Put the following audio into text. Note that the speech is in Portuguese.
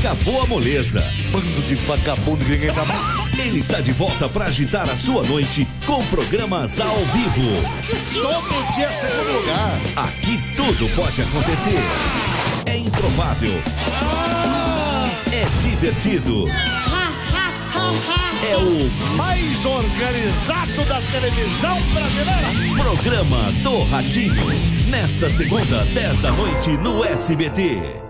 acabou a moleza. Bando de vagabundo que ninguém tá. Ele está de volta para agitar a sua noite com programas ao vivo. Todo dia segundo tá lugar. Aqui tudo pode acontecer. É improvável. Ah! É divertido. É o Mais organizado da televisão brasileira. programa do Ratinho. Nesta segunda, 10 da noite no SBT.